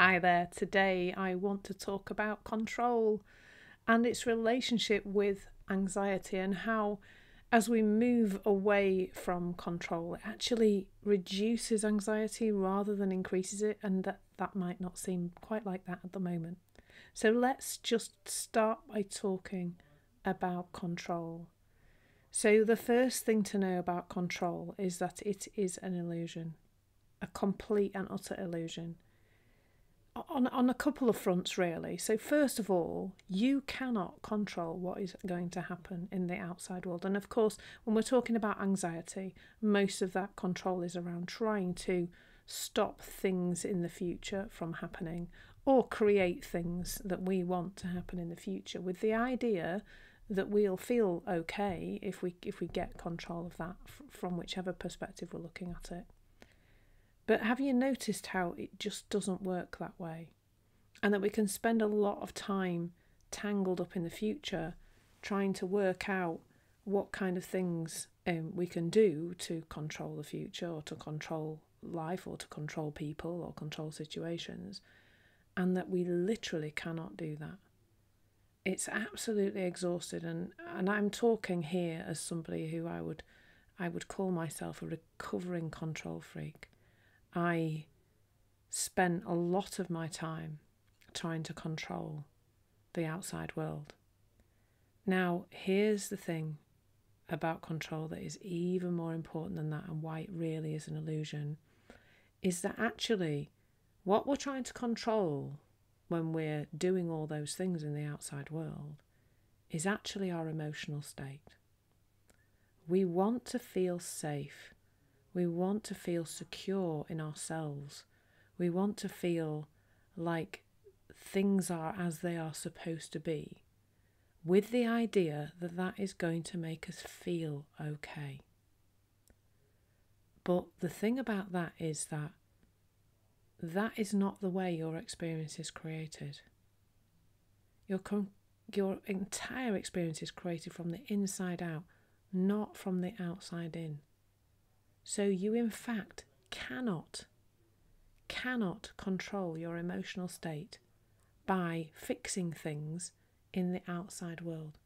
Hi there. Today I want to talk about control and its relationship with anxiety and how, as we move away from control, it actually reduces anxiety rather than increases it, and that, that might not seem quite like that at the moment. So let's just start by talking about control. So, the first thing to know about control is that it is an illusion, a complete and utter illusion on on a couple of fronts really. So first of all, you cannot control what is going to happen in the outside world. And of course, when we're talking about anxiety, most of that control is around trying to stop things in the future from happening or create things that we want to happen in the future with the idea that we'll feel okay if we if we get control of that from whichever perspective we're looking at it. But have you noticed how it just doesn't work that way? And that we can spend a lot of time tangled up in the future trying to work out what kind of things um, we can do to control the future or to control life or to control people or control situations, and that we literally cannot do that. It's absolutely exhausted, and, and I'm talking here as somebody who I would I would call myself a recovering control freak. I spent a lot of my time trying to control the outside world. Now, here's the thing about control that is even more important than that and why it really is an illusion is that actually what we're trying to control when we're doing all those things in the outside world is actually our emotional state. We want to feel safe we want to feel secure in ourselves. We want to feel like things are as they are supposed to be, with the idea that that is going to make us feel okay. But the thing about that is that that is not the way your experience is created. Your, com- your entire experience is created from the inside out, not from the outside in. So you, in fact, cannot, cannot control your emotional state by fixing things in the outside world.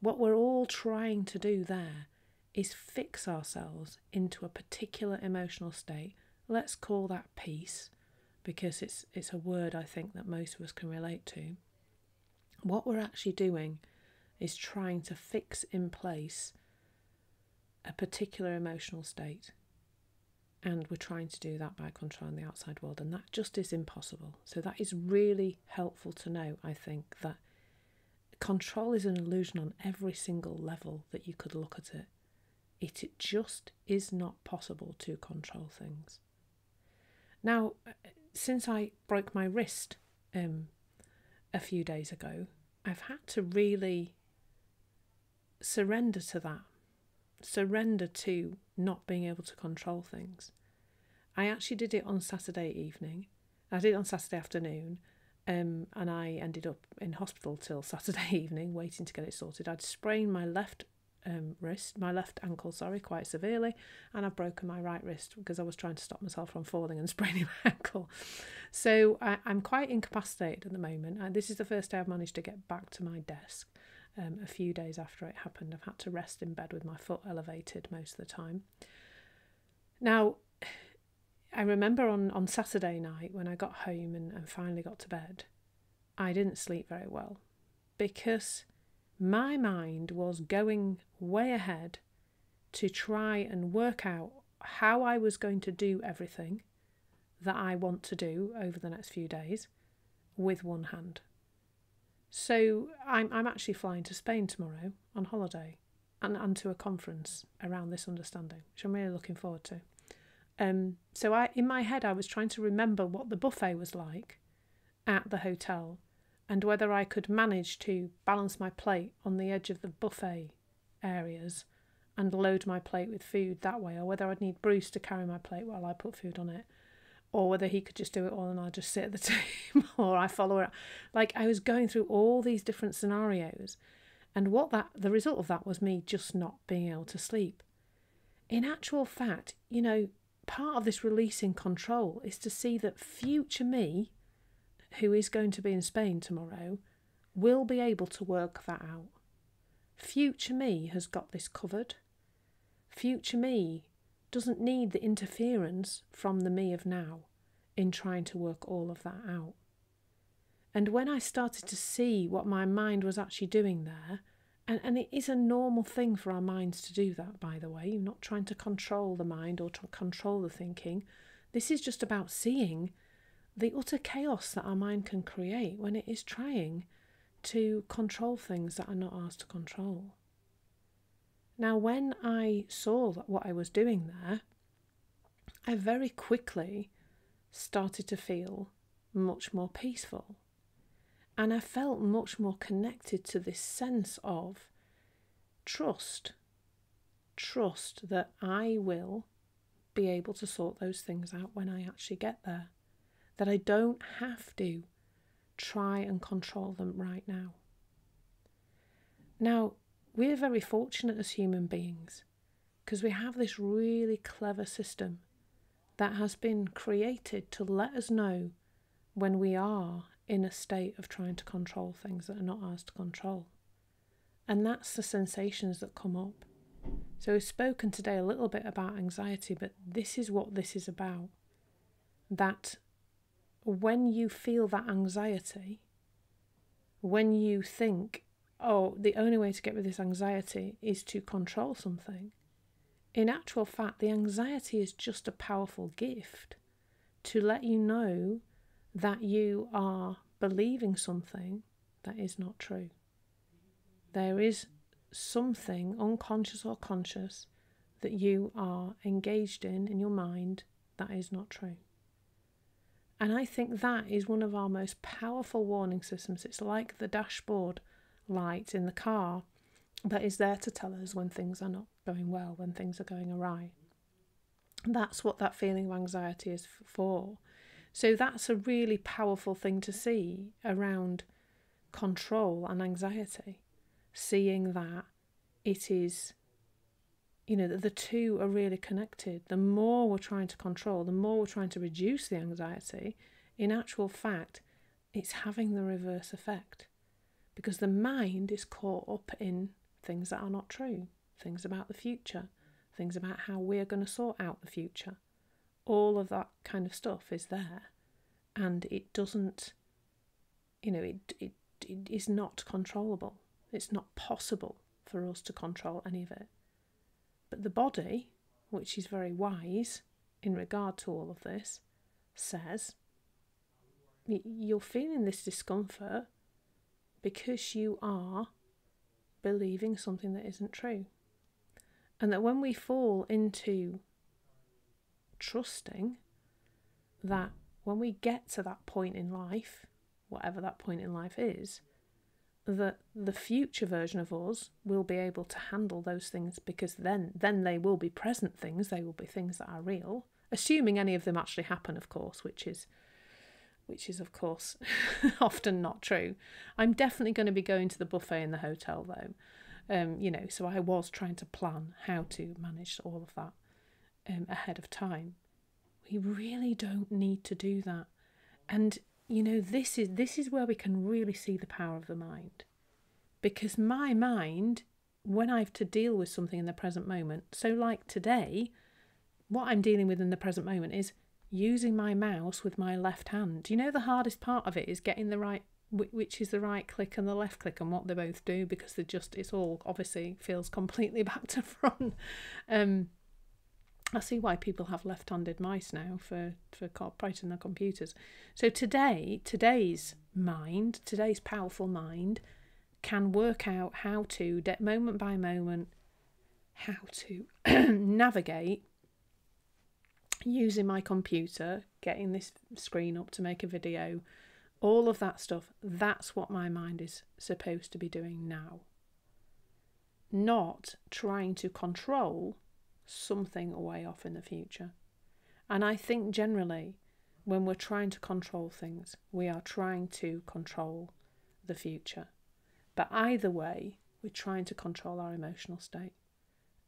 What we're all trying to do there is fix ourselves into a particular emotional state. Let's call that peace because it's it's a word I think that most of us can relate to. What we're actually doing is trying to fix in place a particular emotional state. And we're trying to do that by controlling the outside world, and that just is impossible. So, that is really helpful to know, I think, that control is an illusion on every single level that you could look at it. It, it just is not possible to control things. Now, since I broke my wrist um, a few days ago, I've had to really surrender to that surrender to not being able to control things. I actually did it on Saturday evening. I did it on Saturday afternoon, um, and I ended up in hospital till Saturday evening, waiting to get it sorted. I'd sprained my left um, wrist, my left ankle, sorry, quite severely, and I've broken my right wrist because I was trying to stop myself from falling and spraining my ankle. So I, am quite incapacitated at the moment. And this is the first day I've managed to get back to my desk um, a few days after it happened. I've had to rest in bed with my foot elevated most of the time. Now, I remember on, on Saturday night when I got home and, and finally got to bed, I didn't sleep very well because my mind was going way ahead to try and work out how I was going to do everything that I want to do over the next few days with one hand. So I'm I'm actually flying to Spain tomorrow on holiday and, and to a conference around this understanding, which I'm really looking forward to. Um, so I in my head I was trying to remember what the buffet was like at the hotel and whether I could manage to balance my plate on the edge of the buffet areas and load my plate with food that way, or whether I'd need Bruce to carry my plate while I put food on it or whether he could just do it all and I just sit at the table or I follow it. Like I was going through all these different scenarios, and what that the result of that was me just not being able to sleep. In actual fact, you know, part of this releasing control is to see that future me who is going to be in Spain tomorrow, will be able to work that out. Future me has got this covered. Future me doesn't need the interference from the me of now in trying to work all of that out. And when I started to see what my mind was actually doing there, and, and it is a normal thing for our minds to do that, by the way. You're not trying to control the mind or to control the thinking. This is just about seeing the utter chaos that our mind can create when it is trying to control things that are not ours to control. Now, when I saw what I was doing there, I very quickly started to feel much more peaceful. And I felt much more connected to this sense of trust. Trust that I will be able to sort those things out when I actually get there. That I don't have to try and control them right now. Now, we're very fortunate as human beings because we have this really clever system that has been created to let us know when we are in a state of trying to control things that are not ours to control. And that's the sensations that come up. So we've spoken today a little bit about anxiety, but this is what this is about. That when you feel that anxiety, when you think, oh, the only way to get rid of this anxiety is to control something, in actual fact, the anxiety is just a powerful gift to let you know that you are believing something that is not true. There is something unconscious or conscious that you are engaged in in your mind that is not true. And I think that is one of our most powerful warning systems. It's like the dashboard light in the car that is there to tell us when things are not going well, when things are going awry. That's what that feeling of anxiety is for. So that's a really powerful thing to see around control and anxiety. Seeing that it is, you know, that the two are really connected. The more we're trying to control, the more we're trying to reduce the anxiety, in actual fact, it's having the reverse effect because the mind is caught up in things that are not true, things about the future, things about how we're going to sort out the future. All of that kind of stuff is there, and it doesn't, you know, it, it, it is not controllable. It's not possible for us to control any of it. But the body, which is very wise in regard to all of this, says you're feeling this discomfort because you are believing something that isn't true. And that when we fall into trusting that when we get to that point in life, whatever that point in life is, that the future version of us will be able to handle those things because then then they will be present things, they will be things that are real, assuming any of them actually happen, of course, which is which is, of course, often not true. I'm definitely going to be going to the buffet in the hotel, though. Um, you know, so I was trying to plan how to manage all of that um, ahead of time. We really don't need to do that. And you know, this is this is where we can really see the power of the mind. Because my mind, when I have to deal with something in the present moment, so like today, what I'm dealing with in the present moment is using my mouse with my left hand. You know, the hardest part of it is getting the right, which is the right click and the left click, and what they both do because they just, it's all obviously feels completely back to front. Um, I see why people have left-handed mice now for for operating their computers. So today, today's mind, today's powerful mind, can work out how to, moment by moment, how to navigate using my computer, getting this screen up to make a video, all of that stuff, that's what my mind is supposed to be doing now. Not trying to control something way off in the future. And I think generally, when we're trying to control things, we are trying to control the future. But either way, we're trying to control our emotional state.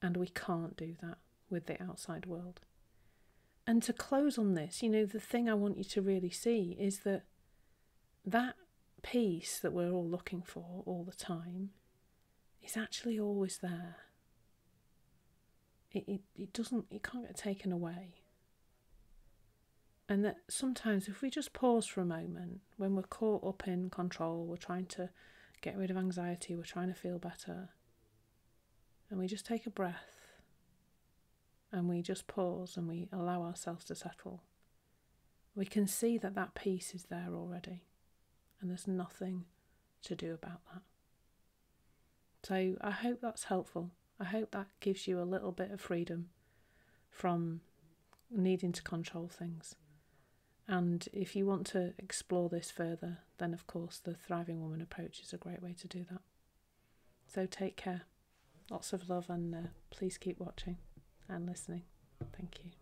And we can't do that with the outside world. And to close on this, you know, the thing I want you to really see is that that peace that we're all looking for all the time is actually always there. It, it, it doesn't, it can't get taken away. And that sometimes, if we just pause for a moment, when we're caught up in control, we're trying to get rid of anxiety, we're trying to feel better, and we just take a breath and we just pause and we allow ourselves to settle, we can see that that peace is there already, and there's nothing to do about that. So I hope that's helpful. I hope that gives you a little bit of freedom from needing to control things. And if you want to explore this further, then of course the Thriving Woman approach is a great way to do that. So take care. Lots of love and uh, please keep watching and listening. Thank you.